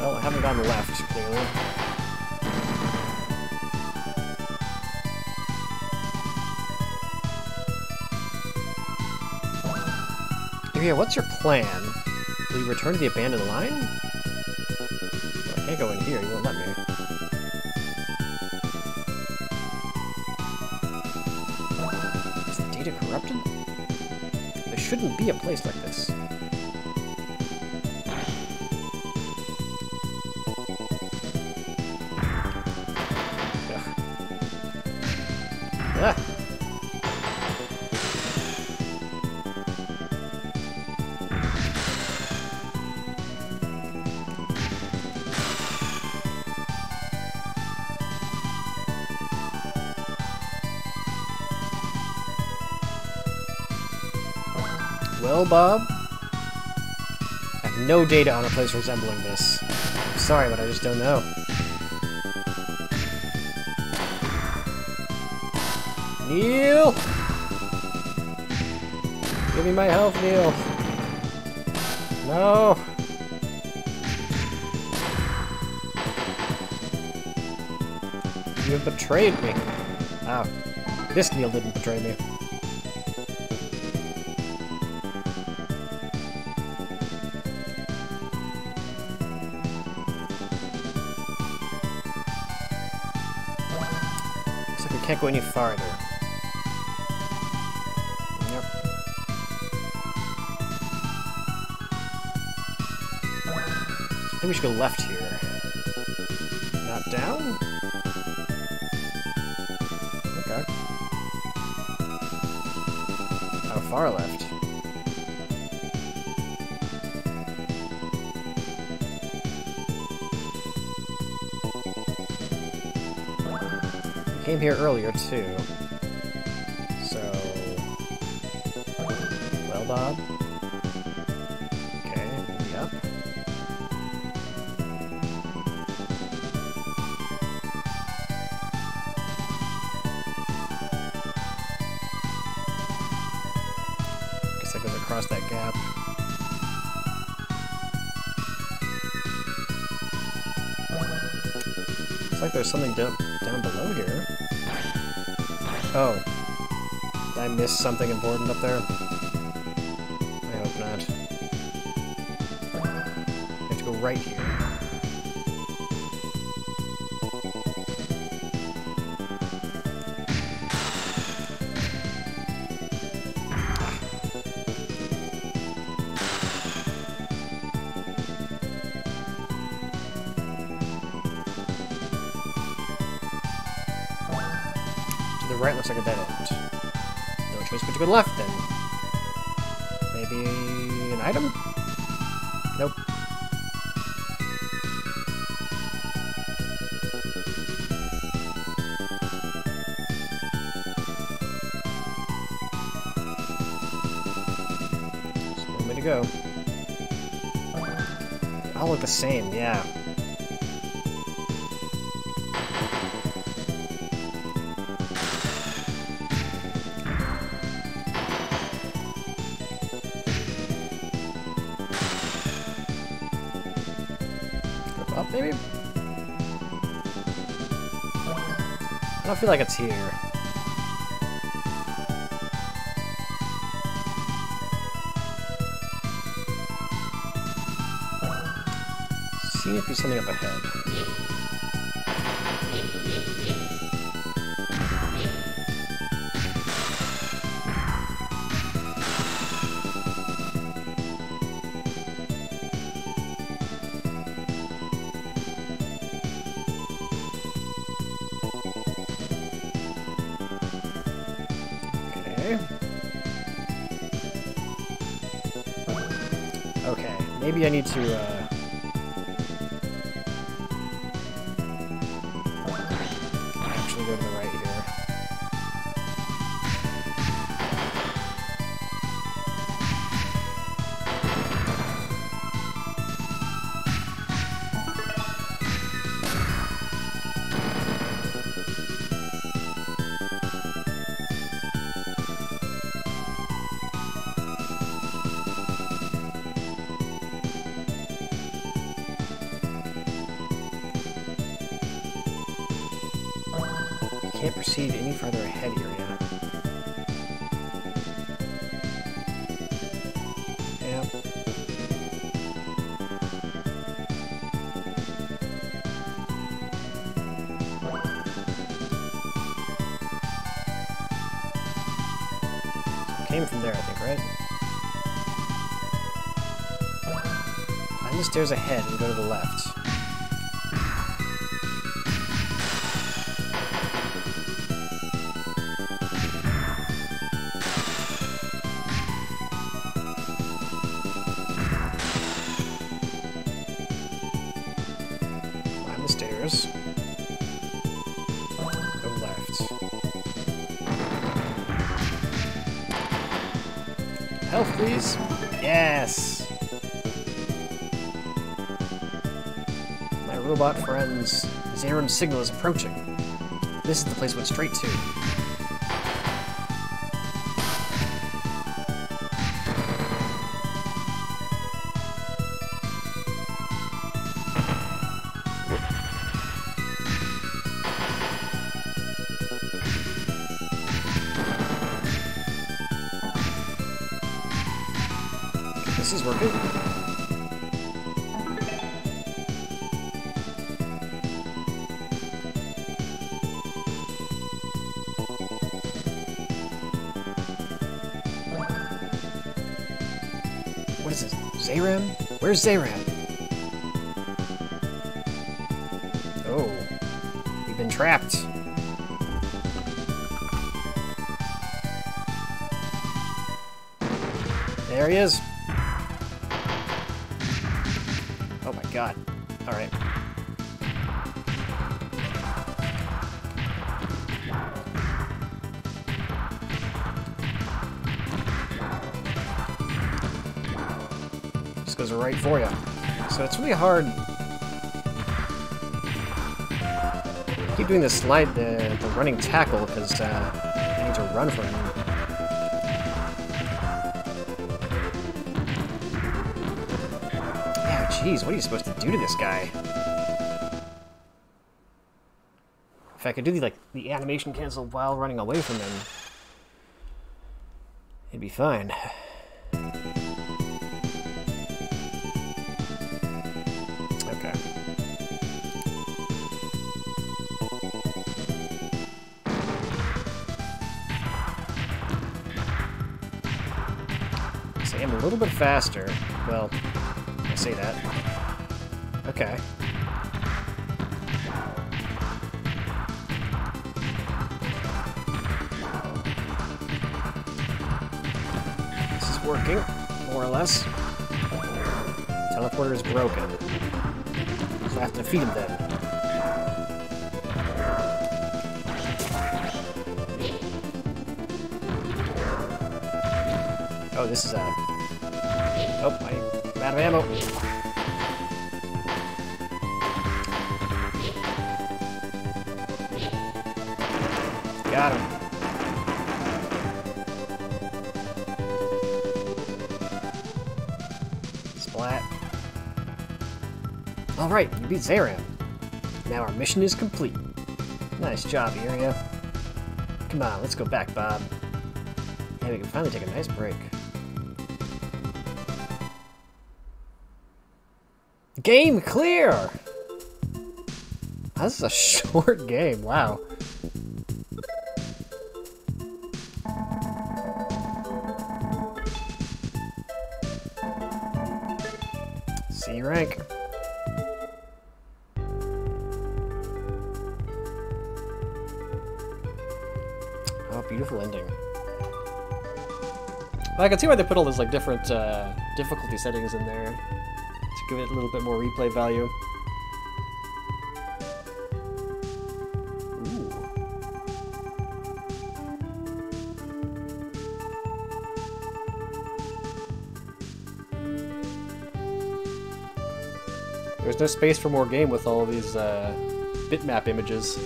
Well, I haven't gone left, clearly. Iria, what's your plan? Will you return to the abandoned line? I can't go in here, you won't let me. Is the data corrupted? There shouldn't be a place like this. Bob? I have no data on a place resembling this. I'm sorry, but I just don't know. Neil! Give me my health, Neil! No! You have betrayed me. Ah, this Neil didn't betray me. Can't go any farther. I think we should go left here. Not down? Okay. How far left? Came here earlier, too. So... Well, Bob? Okay, yep. Guess that goes across that gap. Looks like there's something down, down below here. Oh. Did I miss something important up there? I hope not. I have to go right here. Same, yeah. Maybe? I don't feel like it's here. Be something up ahead. Okay. Okay, Maybe I need to, uh... can't proceed any further ahead here yet. Came from there, I think, right? Climb the stairs ahead and go to the left. Robot friends. Zeiram's signal is approaching. This is the place we went straight to. Zeiram? Oh. We've been trapped. There he is. For you. So it's really hard. keep doing the slide, the, the running tackle, because uh, I need to run from him. Yeah, jeez, what are you supposed to do to this guy? If I could do the like the animation cancel while running away from him, it'd be fine. Say I'm a little bit faster. Well, I say that. Okay. This is working, more or less. Teleporter is broken. So I have to defeat him then. Oh, this is a... I'm out of ammo. Got him. Splat. Alright, you beat Zeiram. Now our mission is complete. Nice job, Iria. Come on, let's go back, Bob. Yeah, we can finally take a nice break. Game clear! This is a short game, wow. C rank. Oh, beautiful ending. I can see why they put all those like different uh, difficulty settings in there. Give it a little bit more replay value. There's no space for more game with all these uh, bitmap images.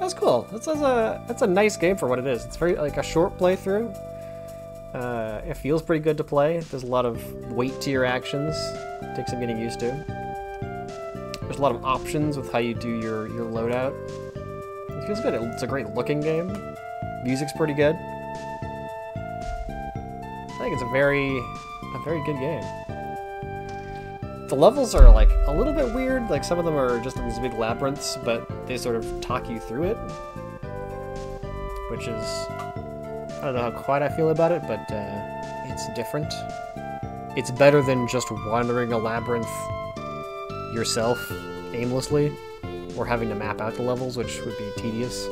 That's cool. That's, that's a that's a nice game for what it is. It's very like a short playthrough. It feels pretty good to play. There's a lot of weight to your actions. It takes some getting used to. There's a lot of options with how you do your your loadout. It feels good. It's a great looking game. Music's pretty good. I think it's a very a very good game. The levels are like a little bit weird, like some of them are just these big labyrinths, but they sort of talk you through it. Which is I don't know how quite I feel about it, but uh, it's different. It's better than just wandering a labyrinth yourself aimlessly, or having to map out the levels, which would be tedious.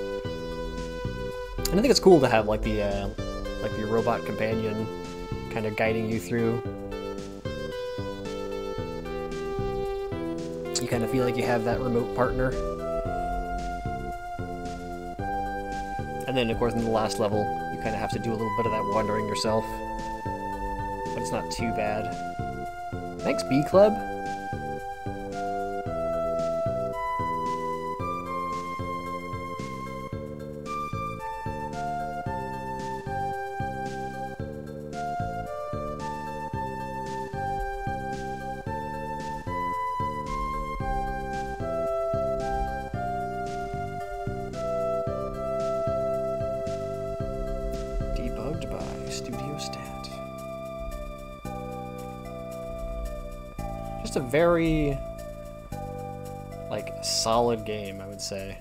And I think it's cool to have like the uh, like the robot companion kind of guiding you through. You kind of feel like you have that remote partner. And then, of course, in the last level, you kind of have to do a little bit of that wandering yourself. It's not too bad. Thanks, B Club. Very, like, solid game, I would say.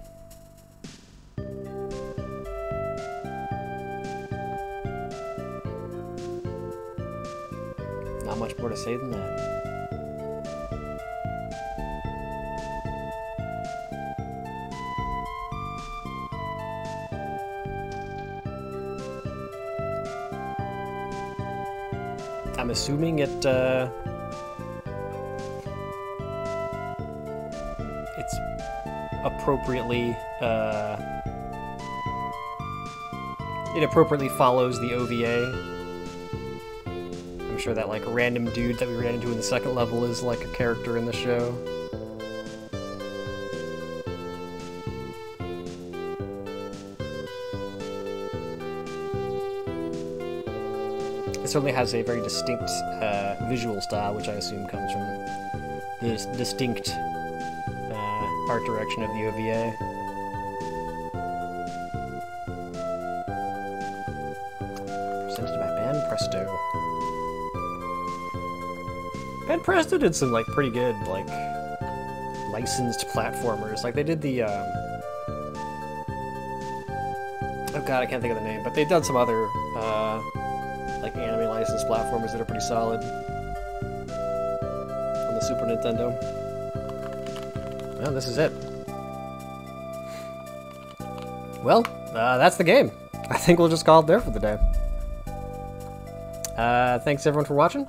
Not much more to say than that. I'm assuming it, uh... appropriately, uh... It appropriately follows the OVA. I'm sure that, like, random dude that we ran into in the second level is, like, a character in the show. It certainly has a very distinct uh, visual style, which I assume comes from the s- distinct art direction of the OVA. Presented by Banpresto. Ban Presto did some like pretty good like licensed platformers. Like they did the um, oh god, I can't think of the name, but they've done some other uh, like anime licensed platformers that are pretty solid on the Super Nintendo. This is it. Well, uh, that's the game. I think we'll just call it there for the day. Uh, thanks everyone for watching,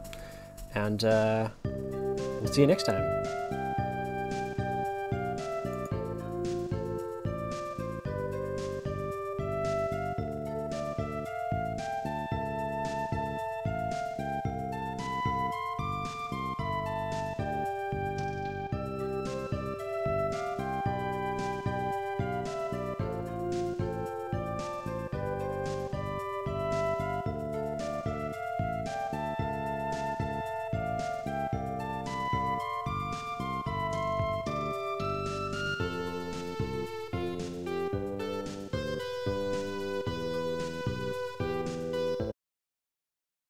and uh, we'll see you next time.